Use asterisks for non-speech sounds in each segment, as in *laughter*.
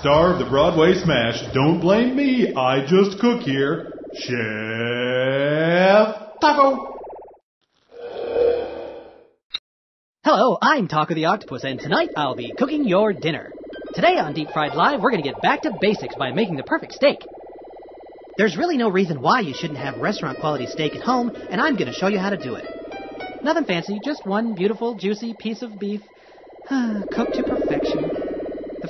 Star of the Broadway smash Don't Blame Me, I Just Cook Here, Chef Tako. Hello, I'm Tako the Octopus, and tonight I'll be cooking your dinner. Today on Deep Fried Live, we're going to get back to basics by making the perfect steak. There's really no reason why you shouldn't have restaurant quality steak at home, and I'm going to show you how to do it. Nothing fancy, just one beautiful, juicy piece of beef *sighs* cooked to perfection.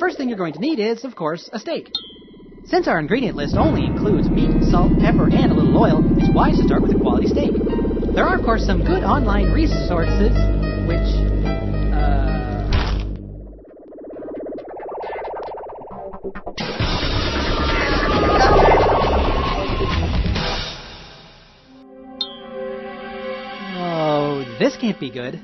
The first thing you're going to need is, of course, a steak. Since our ingredient list only includes meat, salt, pepper, and a little oil, it's wise to start with a quality steak. There are, of course, some good online resources which. Uh... Oh, this can't be good.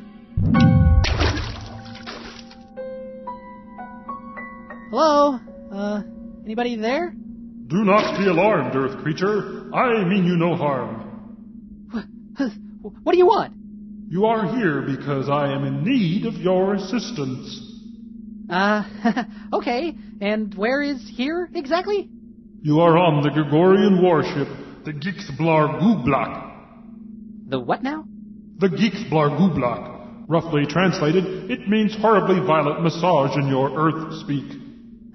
Hello? Uh, anybody there? Do not be alarmed, Earth creature. I mean you no harm. What, *laughs* what do you want? You are here because I am in need of your assistance. Uh, *laughs* okay. And where is here exactly? You are on the Gregorian warship, the Gixblar Gublak. The what now? The Gixblar Gublak. Roughly translated, it means horribly violent massage in your Earth speak.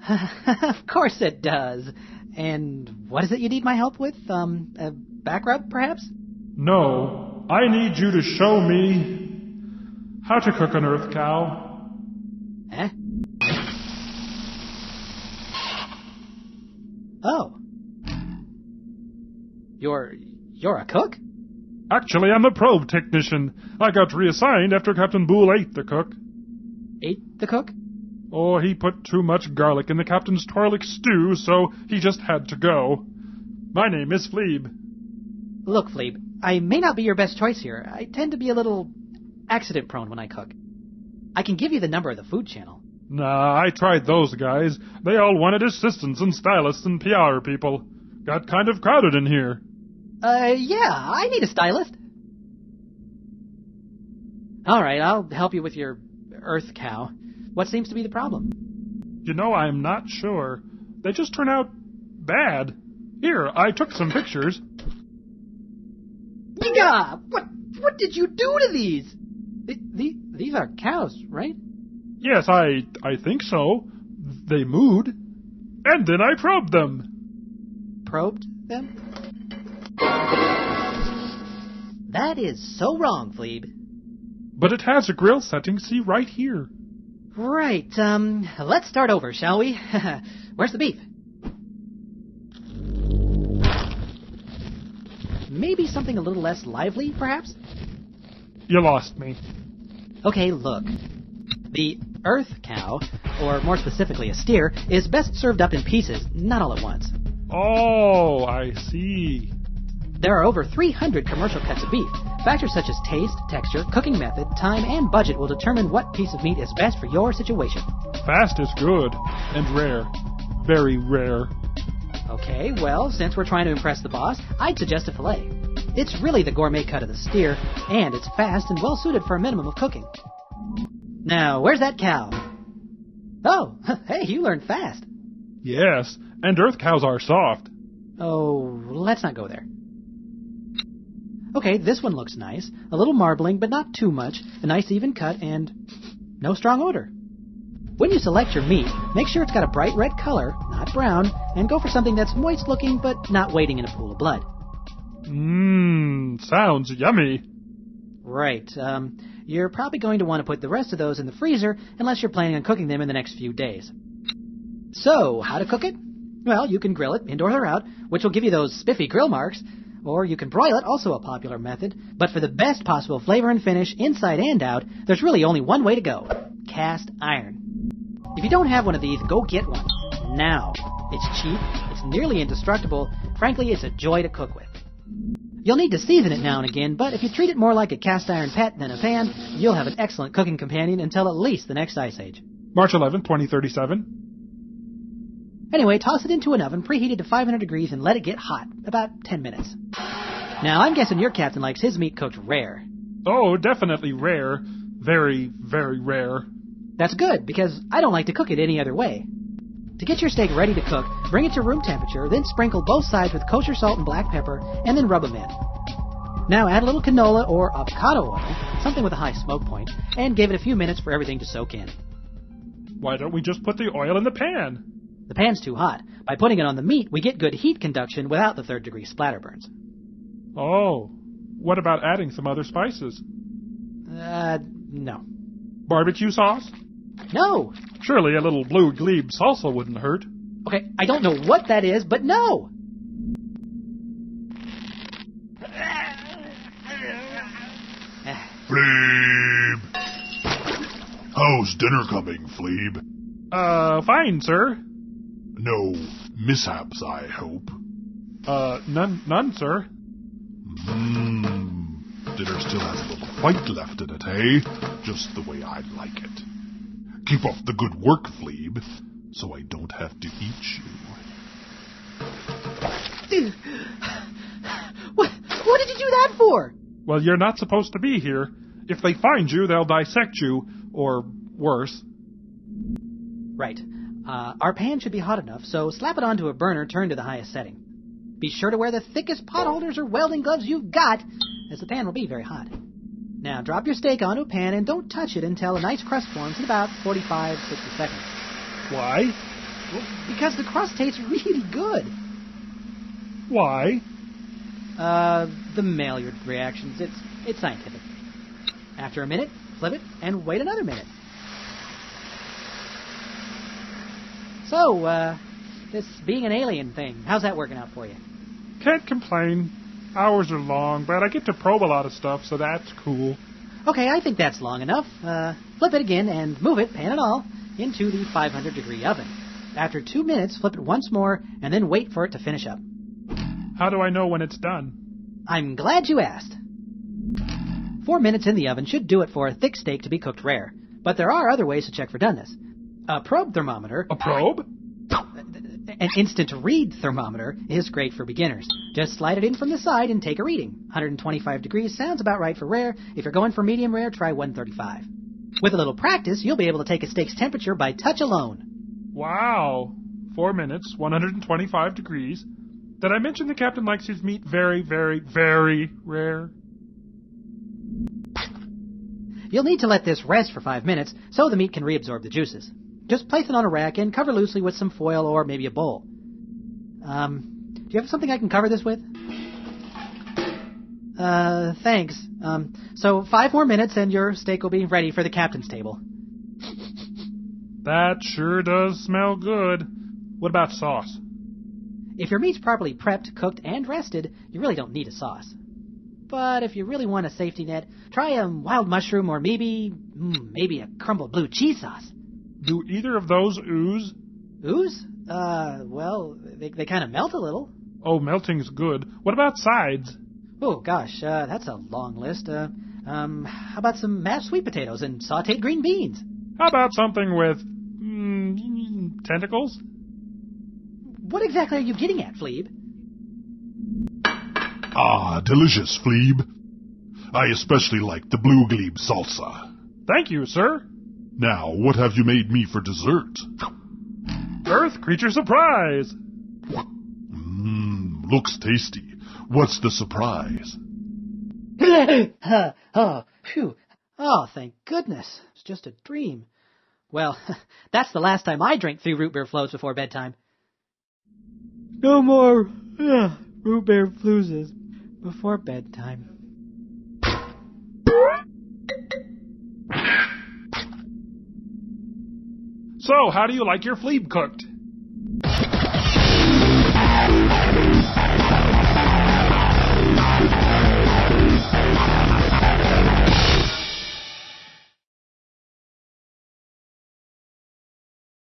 *laughs* of course it does. And what is it you need my help with? Um, a back rub, perhaps? No, I need you to show me how to cook an Earth cow. Eh? Oh. You're you're a cook? Actually, I'm a probe technician. I got reassigned after Captain Boole ate the cook. Ate the cook? Oh, he put too much garlic in the captain's Torlik stew, so he just had to go. My name is Fleeb. Look, Fleeb, I may not be your best choice here. I tend to be a little accident prone when I cook. I can give you the number of the food channel. Nah, I tried those guys. They all wanted assistants and stylists and PR people. Got kind of crowded in here. Uh, yeah, I need a stylist. All right, I'll help you with your earth cow. What seems to be the problem? You know, I'm not sure. They just turn out bad. Here, I took some pictures. Yeah, what what did you do to these? The, the, these are cows, right? Yes, I I think so. They mooed, and then I probed them. Probed them? That is so wrong, Fleeb. But it has a grill setting, see right here. Right, um, let's start over, shall we? *laughs* Where's the beef? Maybe something a little less lively, perhaps? You lost me. Okay, look. The earth cow, or more specifically a steer, is best served up in pieces, not all at once. Oh, I see. There are over 300 commercial cuts of beef. Factors such as taste, texture, cooking method, time, and budget will determine what piece of meat is best for your situation. Fast is good, and rare. Very rare. Okay, well, since we're trying to impress the boss, I'd suggest a filet. It's really the gourmet cut of the steer, and it's fast and well suited for a minimum of cooking. Now, where's that cow? Oh, *laughs* hey, you learned fast. Yes, and earth cows are soft. Oh, let's not go there. Okay, this one looks nice. A little marbling, but not too much. A nice even cut, and no strong odor. When you select your meat, make sure it's got a bright red color, not brown, and go for something that's moist looking but not waiting in a pool of blood. Mmm, sounds yummy. Right. Um, you're probably going to want to put the rest of those in the freezer unless you're planning on cooking them in the next few days. So, how to cook it? Well, you can grill it, indoor or out, which will give you those spiffy grill marks, or you can broil it, also a popular method. But for the best possible flavor and finish, inside and out, there's really only one way to go cast iron. If you don't have one of these, go get one. Now. It's cheap, it's nearly indestructible, frankly, it's a joy to cook with. You'll need to season it now and again, but if you treat it more like a cast iron pet than a pan, you'll have an excellent cooking companion until at least the next ice age. March 11, 2037. Anyway, toss it into an oven preheated to 500 degrees and let it get hot, about 10 minutes. Now, I'm guessing your captain likes his meat cooked rare. Oh, definitely rare. Very, very rare. That's good, because I don't like to cook it any other way. To get your steak ready to cook, bring it to room temperature, then sprinkle both sides with kosher salt and black pepper, and then rub them in. Now add a little canola or avocado oil, something with a high smoke point, and give it a few minutes for everything to soak in. Why don't we just put the oil in the pan? The pan's too hot. By putting it on the meat, we get good heat conduction without the third degree splatter burns. Oh. What about adding some other spices? Uh, no. Barbecue sauce? No! Surely a little blue glebe salsa wouldn't hurt. Okay, I don't know what that is, but no! *sighs* Fleeb! How's dinner coming, Fleeb? Uh, fine, sir. No mishaps, I hope. Uh, none, none, sir. Mmm. Dinner still has a little white left in it, eh? Just the way I like it. Keep up the good work, Fleeb, so I don't have to eat you. *laughs* What, what did you do that for? Well, you're not supposed to be here. If they find you, they'll dissect you, or worse. Right. Uh, our pan should be hot enough, so slap it onto a burner turned to the highest setting. Be sure to wear the thickest pot holders or welding gloves you've got, as the pan will be very hot. Now drop your steak onto a pan and don't touch it until a nice crust forms in about 45, 60 seconds. Why? Well, because the crust tastes really good. Why? Uh, the Maillard reactions. It's it's scientific. After a minute, flip it and wait another minute. So, uh, this being an alien thing, how's that working out for you? Can't complain. Hours are long, but I get to probe a lot of stuff, so that's cool. Okay, I think that's long enough. Uh, flip it again and move it, pan and all, into the 500 degree oven. After two minutes, flip it once more and then wait for it to finish up. How do I know when it's done? I'm glad you asked. Four minutes in the oven should do it for a thick steak to be cooked rare, but there are other ways to check for doneness. A probe thermometer, A probe? an instant read thermometer, is great for beginners. Just slide it in from the side and take a reading. 125 degrees sounds about right for rare. If you're going for medium rare, try 135. With a little practice, you'll be able to take a steak's temperature by touch alone. Wow. Four minutes, 125 degrees. Did I mention the captain likes his meat very, very, very rare? You'll need to let this rest for five minutes so the meat can reabsorb the juices. Just place it on a rack and cover loosely with some foil or maybe a bowl. Um, do you have something I can cover this with? Uh, thanks. Um, so five more minutes and your steak will be ready for the captain's table. That sure does smell good. What about sauce? If your meat's properly prepped, cooked, and rested, you really don't need a sauce. But if you really want a safety net, try a wild mushroom or maybe, mm, maybe a crumbled blue cheese sauce. Do either of those ooze? Ooze? Uh, well, they, they kind of melt a little. Oh, melting's good. What about sides? Oh gosh, uh, that's a long list. Uh, um, how about some mashed sweet potatoes and sautéed green beans? How about something with mm, tentacles? What exactly are you getting at, Fleeb? Ah, delicious, Fleeb. I especially like the blue glebe salsa. Thank you, sir. Now, what have you made me for dessert? Earth creature surprise. Mmm, looks tasty. What's the surprise? *laughs* oh, phew. Oh, thank goodness. It's just a dream. Well, *laughs* that's the last time I drank three root beer floats before bedtime. No more uh, root beer floozes before bedtime. So, how do you like your fleeb cooked?